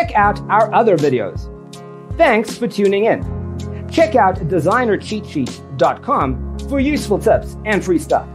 check out our other videos. Thanks for tuning in. Check out designercheatsheet.com for useful tips and free stuff.